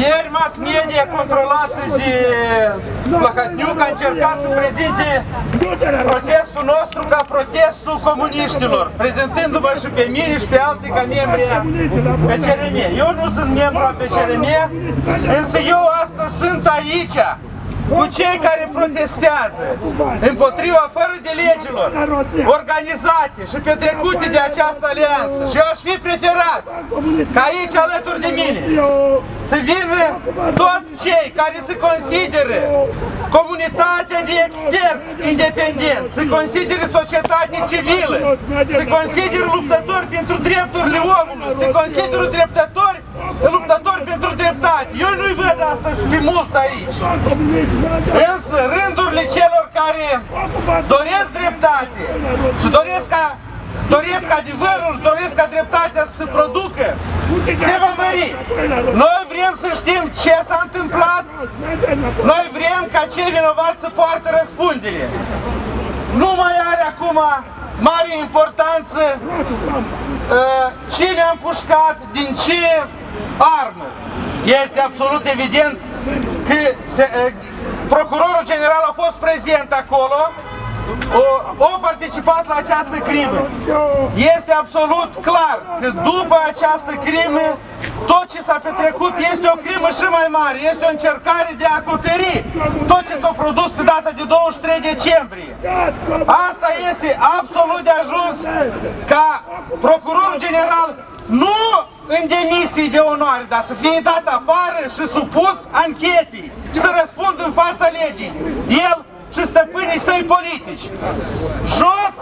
Ieri mass media controlată de Plahotniuc a încercat să prezinte protestul nostru ca protestul comuniștilor, prezentându-mă și pe mine și pe alții ca membri a PCRM. Eu nu sunt membru a PCRM, însă eu astăzi sunt aici cu cei care protestează împotriva fără de legilor organizate și petrecute de această alianță. Și eu aș fi preferat ca aici alături de mine să vină toți cei care se consideră comunitatea de experți independenți, se consideră societate civilă, se consideră luptători pentru drepturile omului, se consideră dreptători luptători pentru dreptate. Eu nu-i văd astăzi pe mulți aici. Însă rândurile celor care doresc dreptate și doresc ca doresc adevărul, doresc ca dreptatea să se producă, se va mări. Noi vrem să știm ce s-a întâmplat, noi vrem ca cei vinovați să poartă răspundere. Nu mai are acum mare importanță uh, cine a împușcat, din ce armă. Este absolut evident că se, uh, procurorul general a fost prezent acolo, au participat la această crimă. Este absolut clar că după această crimă, tot ce s-a petrecut este o crimă și mai mare. Este o încercare de a acoperi tot ce s-a produs pe data de 23 decembrie. Asta este absolut de ajuns ca procurorul general nu în demisii de onoare, dar să fie dat afară și supus anchetii și să răspund în fața legii. El și stăpânii săi politici. Jos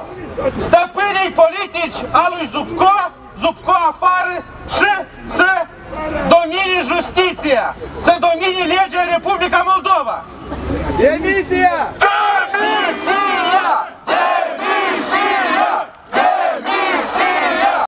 stăpânii politici a lui Zubco, Zubco afară și să domine justiția, să domine legea în Republica Moldova. Demisia!